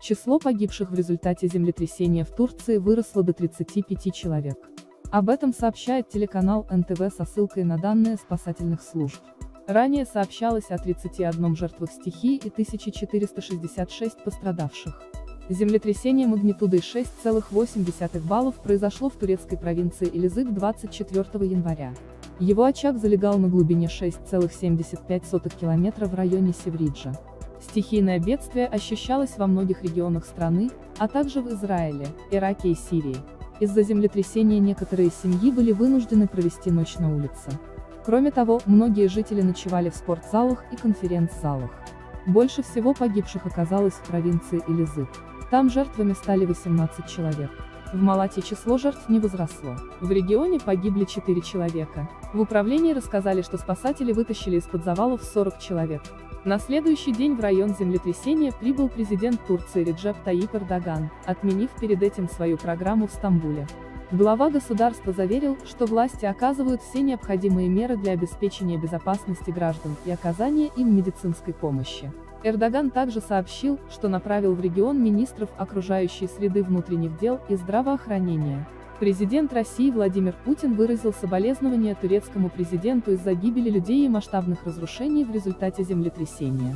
Число погибших в результате землетрясения в Турции выросло до 35 человек. Об этом сообщает телеканал НТВ со ссылкой на данные спасательных служб. Ранее сообщалось о 31 жертвах стихии и 1466 пострадавших. Землетрясение магнитудой 6,8 баллов произошло в турецкой провинции Элизык 24 января. Его очаг залегал на глубине 6,75 километра в районе Севриджа. Стихийное бедствие ощущалось во многих регионах страны, а также в Израиле, Ираке и Сирии. Из-за землетрясения некоторые семьи были вынуждены провести ночь на улице. Кроме того, многие жители ночевали в спортзалах и конференц-залах. Больше всего погибших оказалось в провинции Элизык. Там жертвами стали 18 человек. В Малате число жертв не возросло. В регионе погибли 4 человека. В управлении рассказали, что спасатели вытащили из-под завалов 40 человек. На следующий день в район землетрясения прибыл президент Турции Реджеп Таип Эрдоган, отменив перед этим свою программу в Стамбуле. Глава государства заверил, что власти оказывают все необходимые меры для обеспечения безопасности граждан и оказания им медицинской помощи. Эрдоган также сообщил, что направил в регион министров окружающей среды внутренних дел и здравоохранения. Президент России Владимир Путин выразил соболезнования турецкому президенту из-за гибели людей и масштабных разрушений в результате землетрясения.